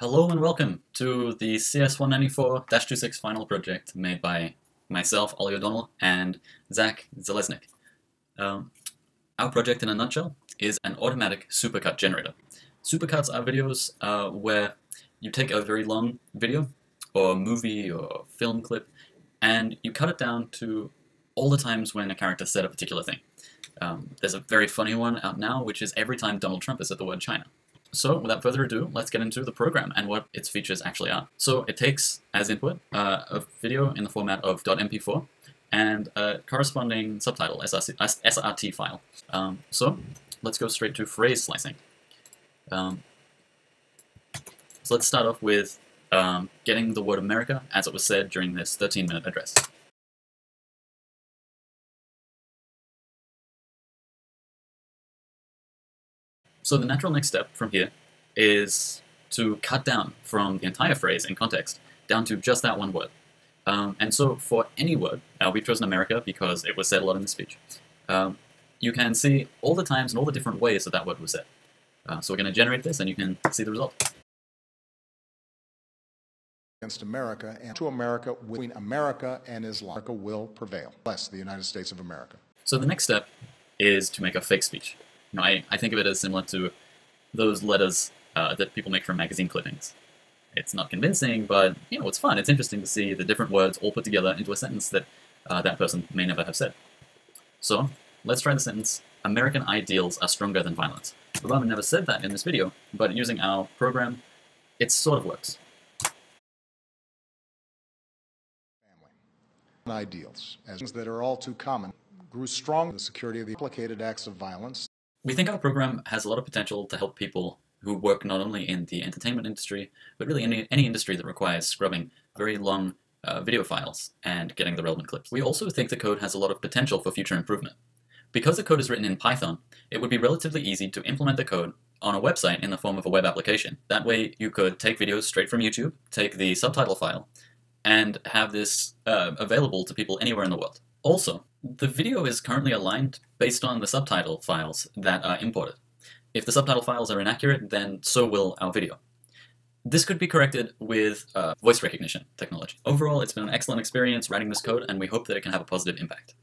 Hello and welcome to the CS194-26 final project made by myself, Ollie O'Donnell, and Zach Zeleznick. Um, our project in a nutshell is an automatic supercut generator. Supercuts are videos uh, where you take a very long video, or movie, or film clip, and you cut it down to all the times when a character said a particular thing. Um, there's a very funny one out now, which is every time Donald Trump has said the word China. So, without further ado, let's get into the program and what its features actually are. So, it takes as input uh, a video in the format of .mp4 and a corresponding subtitle SRT file. Um, so, let's go straight to phrase slicing. Um, so let's start off with um, getting the word America as it was said during this 13-minute address. So the natural next step from here is to cut down from the entire phrase in context down to just that one word. Um, and so for any word, uh, we've chosen America because it was said a lot in the speech, um, you can see all the times and all the different ways that that word was said. Uh, so we're going to generate this and you can see the result. Against America and to America, between America and Islam, America will prevail. Bless the United States of America. So the next step is to make a fake speech. You know, I, I think of it as similar to those letters uh, that people make from magazine clippings. It's not convincing, but you know, it's fun. It's interesting to see the different words all put together into a sentence that uh, that person may never have said. So, let's try the sentence, American ideals are stronger than violence. Obama never said that in this video, but using our program, it sort of works. Family. Ideals, as things that are all too common, grew strong the security of the complicated acts of violence we think our program has a lot of potential to help people who work not only in the entertainment industry, but really any, any industry that requires scrubbing very long uh, video files and getting the relevant clips. We also think the code has a lot of potential for future improvement. Because the code is written in Python, it would be relatively easy to implement the code on a website in the form of a web application. That way you could take videos straight from YouTube, take the subtitle file, and have this uh, available to people anywhere in the world. Also, the video is currently aligned based on the subtitle files that are imported. If the subtitle files are inaccurate, then so will our video. This could be corrected with uh, voice recognition technology. Overall, it's been an excellent experience writing this code, and we hope that it can have a positive impact.